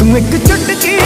तू एक चुटकी